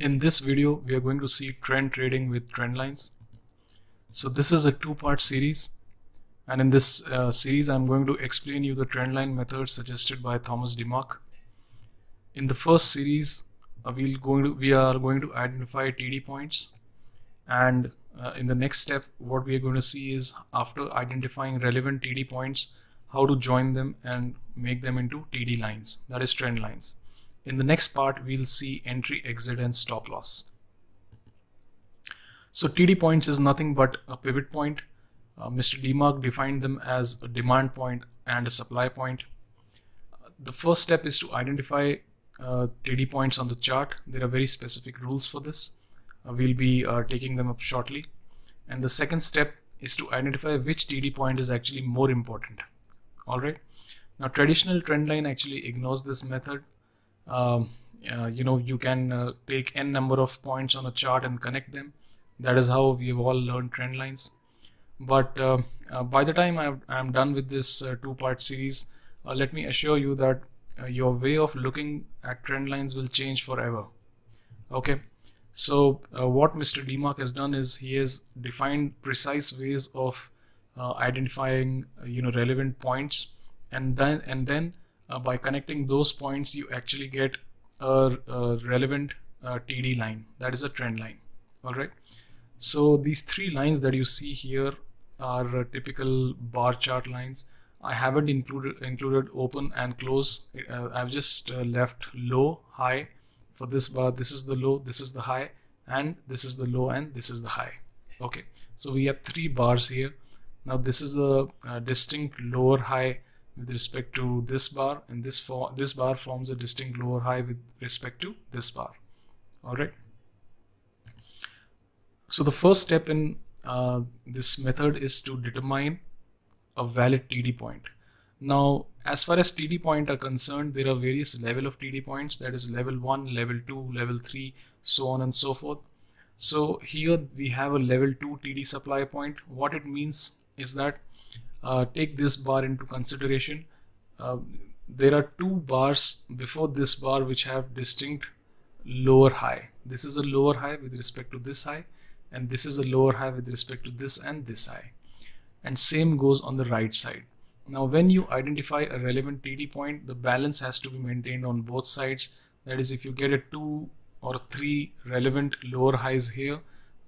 In this video, we are going to see trend trading with trend lines. So this is a two-part series. And in this uh, series, I'm going to explain you the trend line method suggested by Thomas DeMark. In the first series, uh, we'll going to, we are going to identify TD points. And uh, in the next step, what we are going to see is after identifying relevant TD points, how to join them and make them into TD lines, that is trend lines. In the next part, we'll see entry, exit, and stop loss. So TD points is nothing but a pivot point. Uh, Mr. DeMark defined them as a demand point and a supply point. the first step is to identify uh, TD points on the chart. There are very specific rules for this. Uh, we'll be uh, taking them up shortly. And the second step is to identify which TD point is actually more important. All right. Now, traditional trend line actually ignores this method um, uh, you know you can uh, take n number of points on a chart and connect them. That is how we have all learned trend lines. But uh, uh by the time i am done with this uh, two part series uh, let me assure you that your way of looking at trend lines will change forever. Okay? So what Mr. DeMark has done is he has defined precise ways of identifying you know relevant points and then and then uh, by connecting those points you actually get a, a relevant uh, TD line. That is a trend line. All right? So these three lines that you see here are uh, typical bar chart lines. I haven't included included open and close. Uh, I've just uh, left low high. For this bar this is the low this is the high and this is the low and this is the high. Okay? So we have three bars here. Now this is a, a distinct lower high with respect to this bar and this for this bar forms a distinct lower high with respect to this bar. All right so the first step in uh, this method is to determine a valid TD point. Now as far as TD point are concerned there are various level of TD points that is level 1 level 2 level 3 so on and so forth. So here we have a level 2 TD supply point. What it means is that uh, take this bar into consideration. Uh, there are two bars before this bar which have distinct lower high. This is a lower high with respect to this high and this is a lower high with respect to this and this high. And same goes on the right side. Now when you identify a relevant TD point the balance has to be maintained on both sides. That is if you get a two or three relevant lower highs here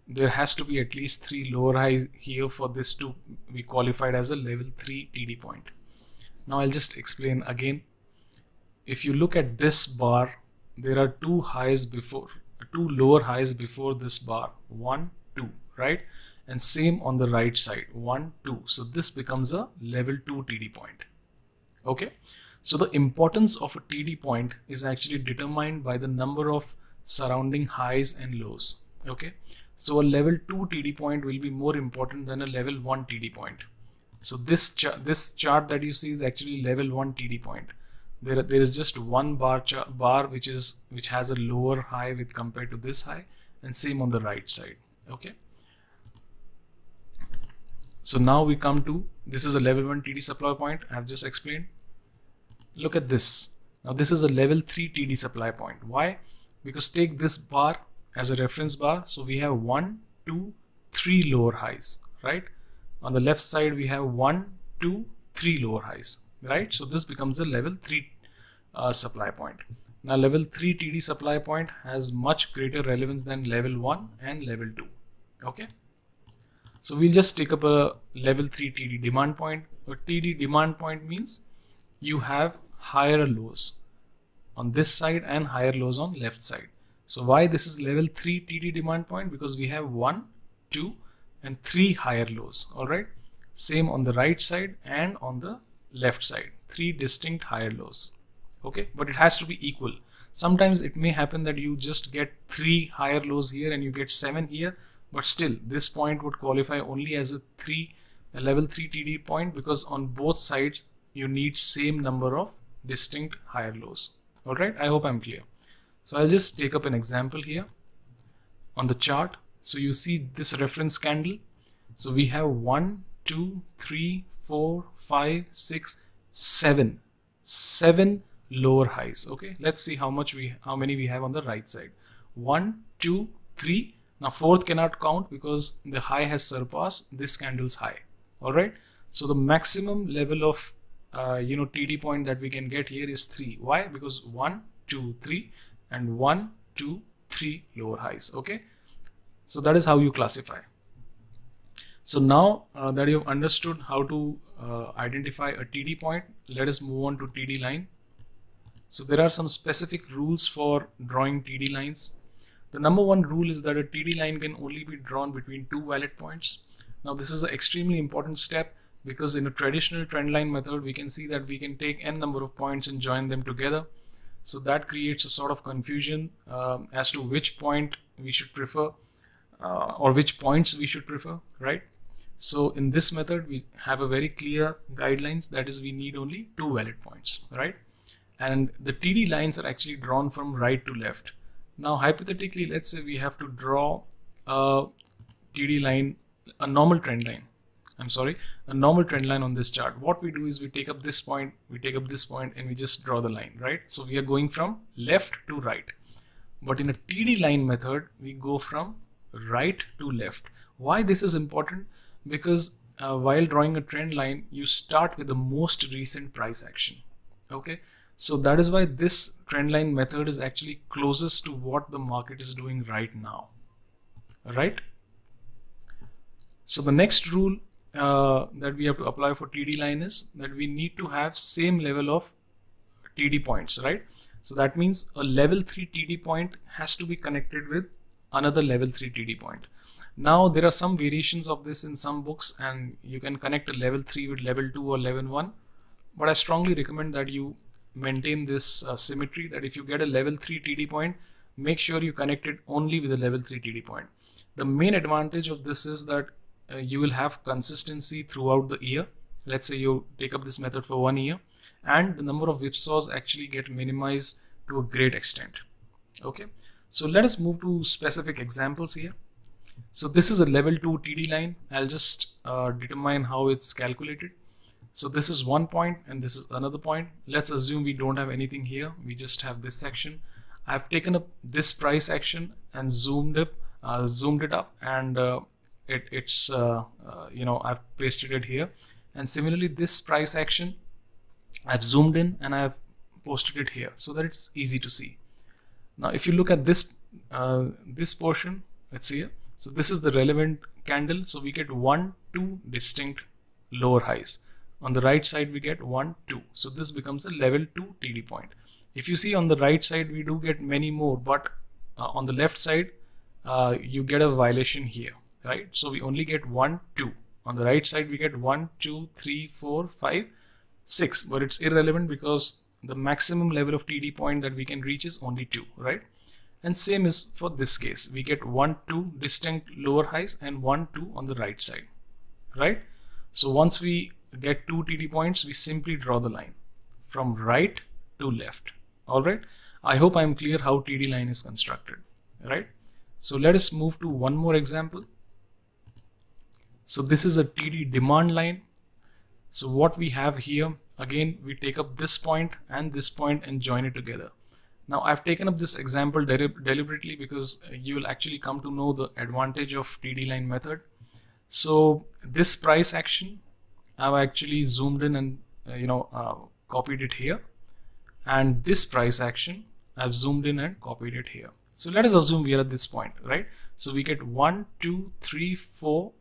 there has to be at least three lower highs here for this to be qualified as a level 3 TD point. Now I'll just explain again. If you look at this bar, there are two highs before, two lower highs before this bar, 1, 2, right? And same on the right side, 1, 2. So this becomes a level 2 TD point. Okay. So the importance of a TD point is actually determined by the number of surrounding highs and lows. Okay. So a level 2 TD point will be more important than a level 1 TD point. So this this chart that you see is actually level 1 TD point. There, there is just one bar bar which is which has a lower high with compared to this high and same on the right side. Okay. So now we come to this is a level 1 TD supply point I have just explained. Look at this. Now this is a level 3 TD supply point. Why? Because take this bar as a reference bar. So we have one, two, three lower highs, right? On the left side, we have one, two, three lower highs, right? So this becomes a level three uh, supply point. Now level 3 TD supply point has much greater relevance than level 1 and level 2. Okay. So we'll just take up a level 3 TD demand point. A TD demand point means you have higher lows on this side and higher lows on left side. So why this is level 3 TD demand point? Because we have 1, 2 and 3 higher lows. Alright. Same on the right side and on the left side. 3 distinct higher lows. Okay. But it has to be equal. Sometimes it may happen that you just get 3 higher lows here and you get 7 here. But still this point would qualify only as a 3 a level 3 TD point because on both sides you need same number of distinct higher lows. Alright. I hope I'm clear. So I'll just take up an example here on the chart. So you see this reference candle. So we have one, two, three, four, five, six, seven, seven lower highs. Okay, let's see how much we, how many we have on the right side. 1, 2, 3. Now fourth cannot count because the high has surpassed this candle's high. Alright. So the maximum level of uh, you know TD point that we can get here is 3. Why? Because 1, 2, 3 and one, two, three lower highs. Okay. So that is how you classify. So now uh, that you've understood how to uh, identify a TD point, let us move on to TD line. So there are some specific rules for drawing TD lines. The number one rule is that a TD line can only be drawn between two valid points. Now this is an extremely important step because in a traditional trend line method we can see that we can take n number of points and join them together. So that creates a sort of confusion uh, as to which point we should prefer uh, or which points we should prefer, right? So in this method we have a very clear guidelines that is we need only two valid points, right? and the TD lines are actually drawn from right to left. Now hypothetically, let's say we have to draw a TD line, a normal trend line. I'm sorry, a normal trend line on this chart. What we do is we take up this point, we take up this point and we just draw the line, right? So we are going from left to right. But in a TD line method, we go from right to left. Why this is important? Because uh, while drawing a trend line, you start with the most recent price action. Okay, so that is why this trend line method is actually closest to what the market is doing right now, right? So the next rule uh, that we have to apply for TD line is that we need to have same level of TD points, right? So that means a level 3 TD point has to be connected with another level 3 TD point. Now there are some variations of this in some books and you can connect a level 3 with level 2 or level 1 but I strongly recommend that you maintain this uh, symmetry that if you get a level 3 TD point, make sure you connect it only with a level 3 TD point. The main advantage of this is that uh, you will have consistency throughout the year. Let's say you take up this method for one year and the number of whipsaws actually get minimized to a great extent. Okay, so let us move to specific examples here. So this is a level 2 TD line. I'll just uh, determine how it's calculated. So this is one point and this is another point. Let's assume we don't have anything here. We just have this section. I've taken up this price action and zoomed it, uh, zoomed it up and uh, it, it's, uh, uh, you know, I've pasted it here. And similarly, this price action, I've zoomed in and I've posted it here so that it's easy to see. Now, if you look at this, uh, this portion, let's see here. So this is the relevant candle. So we get one, two distinct lower highs on the right side we get 1 2 so this becomes a level 2 TD point if you see on the right side we do get many more but uh, on the left side uh, you get a violation here right so we only get 1 2 on the right side we get 1 2 3 4 5 6 but it's irrelevant because the maximum level of TD point that we can reach is only 2 right and same is for this case we get 1 2 distinct lower highs and 1 2 on the right side right so once we get two TD points, we simply draw the line from right to left. All right. I hope I'm clear how TD line is constructed, right? So let us move to one more example. So this is a TD demand line. So what we have here, again, we take up this point and this point and join it together. Now I've taken up this example deliberately because you will actually come to know the advantage of TD line method. So this price action I've actually zoomed in and uh, you know uh, copied it here and this price action I've zoomed in and copied it here so let us assume we are at this point right so we get one two three four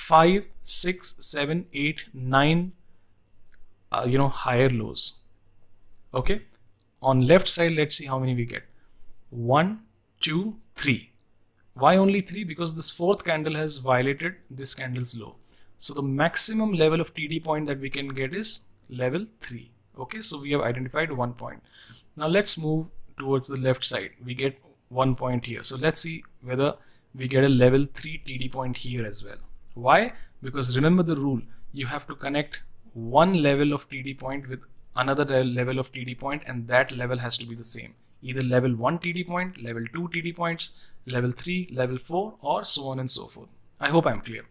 five six seven eight nine uh, you know higher lows okay on left side let's see how many we get one two three why only three because this fourth candle has violated this candle's low so the maximum level of TD point that we can get is level 3. Okay, so we have identified one point. Now let's move towards the left side. We get one point here. So let's see whether we get a level 3 TD point here as well. Why? Because remember the rule, you have to connect one level of TD point with another level of TD point and that level has to be the same. Either level 1 TD point, level 2 TD points, level 3, level 4 or so on and so forth. I hope I'm clear.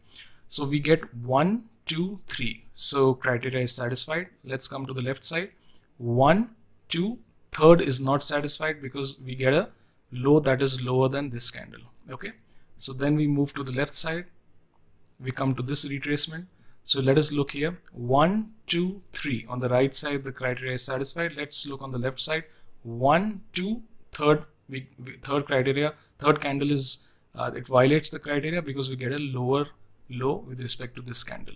So we get one, two, three. So criteria is satisfied. Let's come to the left side. One, two, third is not satisfied because we get a low that is lower than this candle okay so then we move to the left side we come to this retracement. So let us look here. One two three. On the right side the criteria is satisfied. Let's look on the left side. One two third. We, we third criteria. Third candle is uh, it violates the criteria because we get a lower low with respect to this candle.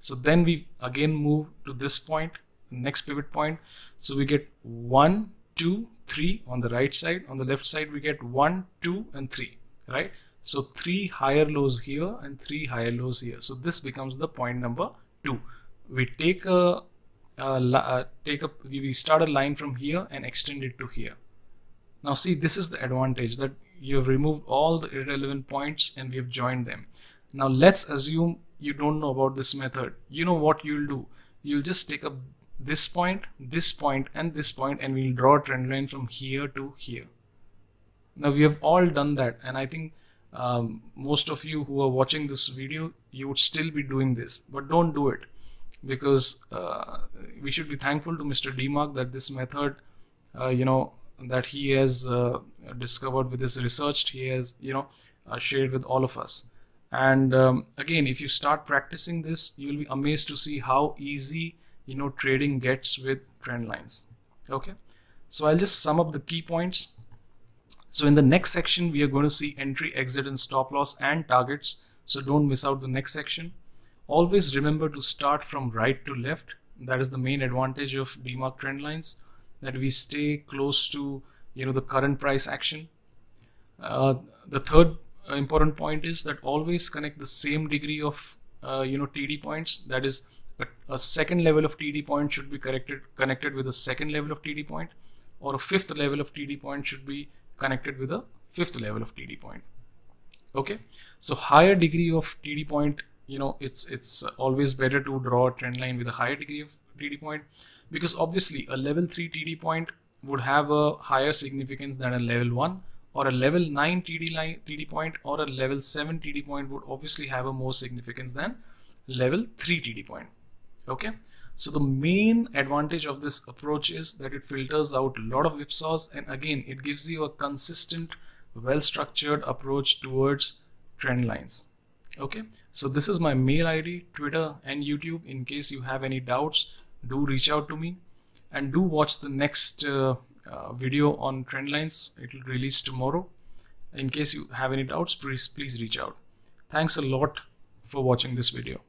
So then we again move to this point next pivot point. So we get one two three on the right side. On the left side we get one two and three right so three higher lows here and three higher lows here. So this becomes the point number two. We take a, a, take a we start a line from here and extend it to here. Now see this is the advantage that you have removed all the irrelevant points and we have joined them. Now let's assume you don't know about this method. You know what you'll do. You'll just take up this point this point and this point and we'll draw a trend line from here to here. Now we have all done that and i think um, most of you who are watching this video you would still be doing this but don't do it because uh, we should be thankful to mr demark that this method uh, you know that he has uh, discovered with his research he has you know uh, shared with all of us. And um, again if you start practicing this you will be amazed to see how easy you know trading gets with trend lines. Okay? So i'll just sum up the key points so in the next section we are going to see entry exit and stop loss and targets. So don't miss out the next section. Always remember to start from right to left. That is the main advantage of demark trend lines that we stay close to you know the current price action. Uh, the third important point is that always connect the same degree of uh, you know TD points. That is, a, a, second level of TD point should be connected connected with a second level of TD point, or a fifth level of TD point should be connected with a fifth level of TD point. Okay, so higher degree of TD point, you know, it's it's always better to draw a trend line with a higher degree of TD point because obviously a level 3 TD point would have a higher significance than a level 1 or a level 9 TD line TD point or a level 7 TD point would obviously have a more significance than level 3 TD point. Okay so the main advantage of this approach is that it filters out a lot of whipsaws and again it gives you a consistent well structured approach towards trend lines okay so this is my mail id twitter and youtube in case you have any doubts do reach out to me and do watch the next uh, uh, video on trend lines. It will release tomorrow. In case you have any doubts, please, please reach out. Thanks a lot for watching this video.